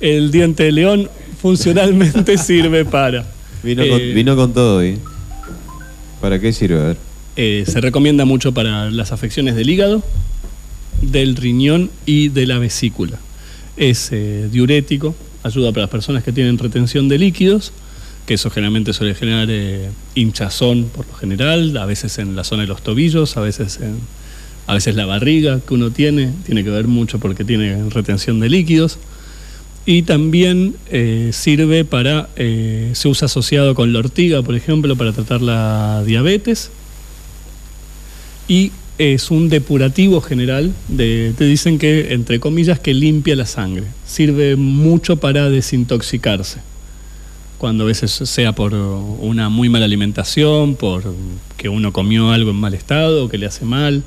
El diente de león funcionalmente sirve para... Vino, con, eh, vino con todo ahí. ¿Para qué sirve? A ver. Eh, se recomienda mucho para las afecciones del hígado, del riñón y de la vesícula. Es eh, diurético, ayuda para las personas que tienen retención de líquidos, que eso generalmente suele generar eh, hinchazón por lo general, a veces en la zona de los tobillos, a veces en, a veces la barriga que uno tiene, tiene que ver mucho porque tiene retención de líquidos. Y también eh, sirve para, eh, se usa asociado con la ortiga, por ejemplo, para tratar la diabetes. Y es un depurativo general, de, te dicen que, entre comillas, que limpia la sangre. Sirve mucho para desintoxicarse. Cuando a veces sea por una muy mala alimentación, por que uno comió algo en mal estado, que le hace mal,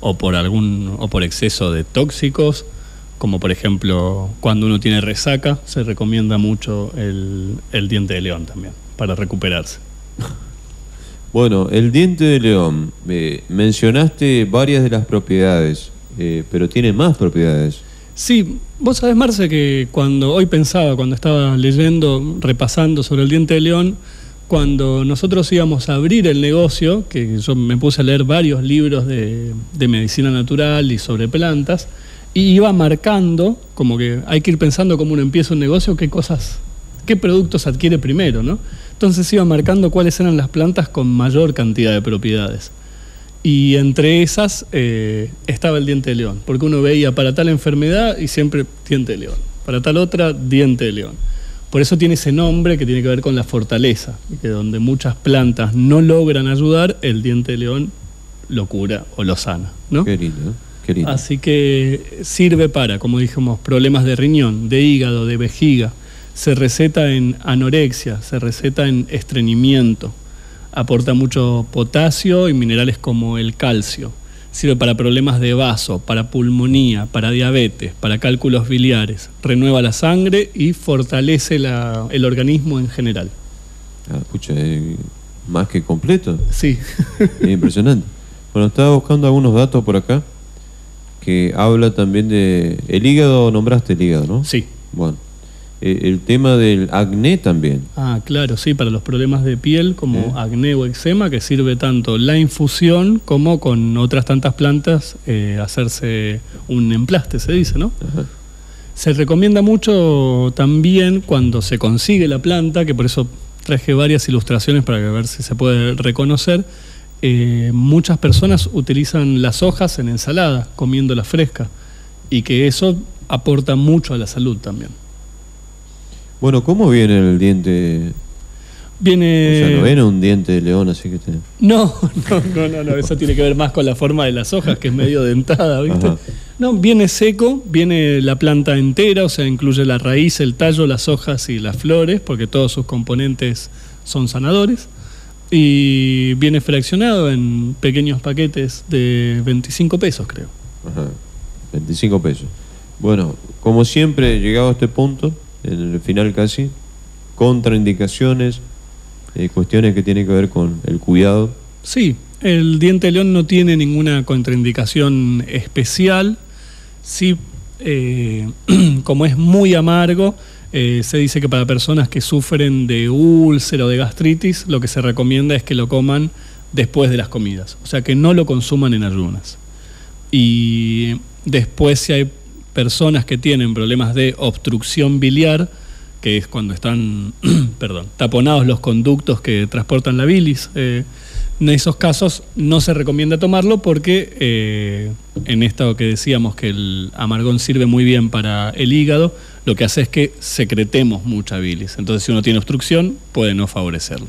o por algún, o por exceso de tóxicos como por ejemplo cuando uno tiene resaca, se recomienda mucho el, el diente de león también, para recuperarse. Bueno, el diente de león, eh, mencionaste varias de las propiedades, eh, pero tiene más propiedades. Sí, vos sabés, Marce, que cuando hoy pensaba, cuando estaba leyendo, repasando sobre el diente de león, cuando nosotros íbamos a abrir el negocio, que yo me puse a leer varios libros de, de medicina natural y sobre plantas, y iba marcando, como que hay que ir pensando cómo uno empieza un negocio, qué cosas, qué productos adquiere primero, ¿no? Entonces iba marcando cuáles eran las plantas con mayor cantidad de propiedades. Y entre esas eh, estaba el diente de león, porque uno veía para tal enfermedad y siempre diente de león, para tal otra diente de león. Por eso tiene ese nombre que tiene que ver con la fortaleza, que donde muchas plantas no logran ayudar, el diente de león lo cura o lo sana, ¿no? Qué lindo. Qué. Así que sirve para, como dijimos, problemas de riñón, de hígado, de vejiga. Se receta en anorexia, se receta en estreñimiento. Aporta mucho potasio y minerales como el calcio. Sirve para problemas de vaso, para pulmonía, para diabetes, para cálculos biliares. Renueva la sangre y fortalece la- el organismo en general. Ah, escucha, eh, más que completo. Sí. Es impresionante. Bueno, estaba buscando algunos datos por acá que habla también de... El hígado, nombraste el hígado, ¿no? Sí. Bueno, eh, el tema del acné también. Ah, claro, sí, para los problemas de piel como ¿Eh? acné o eczema, que sirve tanto la infusión como con otras tantas plantas eh, hacerse un emplaste, se dice, ¿no? Ajá. Se recomienda mucho también cuando se consigue la planta, que por eso traje varias ilustraciones para ver si se puede reconocer. Eh, muchas personas utilizan las hojas en ensalada, comiéndolas fresca, y que eso aporta mucho a la salud también. Bueno, ¿cómo viene el diente? Viene... o sea, no viene un diente de león, así que te... No, no, no, no, no, eso tiene que ver más con la forma de las hojas, que es medio dentada, ¿viste? Ajá. No, viene seco, viene la planta entera, o sea, incluye la raíz, el tallo, las hojas y las flores, porque todos sus componentes son sanadores. Y viene fraccionado en pequeños paquetes de 25 pesos, creo. Ajá. 25 pesos. Bueno, como siempre, llegado a este punto, en el final casi, contraindicaciones, eh, cuestiones que tienen que ver con el cuidado. Sí, el diente de león no tiene ninguna contraindicación especial. Sí, eh, como es muy amargo, eh, se dice que para personas que sufren de úlcera o de gastritis, lo que se recomienda es que lo coman después de las comidas. O sea, que no lo consuman en ayunas. Y después, si hay personas que tienen problemas de obstrucción biliar, que es cuando están, perdón, taponados los conductos que transportan la bilis, eh, en esos casos no se recomienda tomarlo porque eh, en esto que decíamos que el amargón sirve muy bien para el hígado, lo que hace es que secretemos mucha bilis. Entonces, si uno tiene obstrucción, puede no favorecerlo.